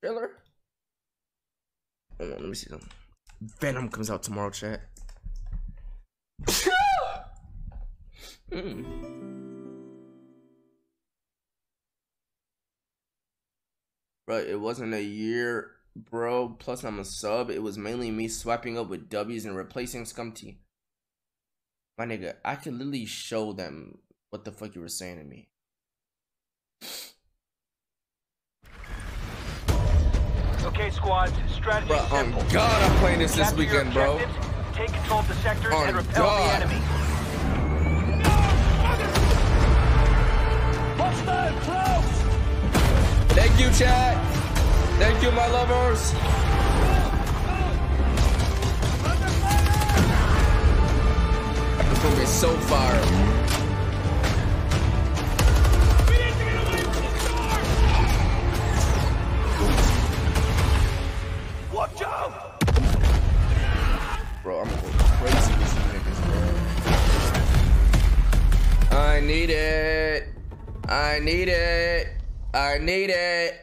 trailer. Hold on, let me see them. Venom comes out tomorrow, chat. mm. Bro, it wasn't a year, bro. Plus, I'm a sub. It was mainly me swiping up with W's and replacing Scum T. My nigga, I could literally show them what the fuck you were saying to me. Okay, squads. Strategy Bro, simple. God, I'm playing this this Capture weekend, bro. Take control of the sectors On and repel God. the enemy. Thank you, chat. Thank you, my lovers. It's gonna be so fire. Need it. I need it. I need it.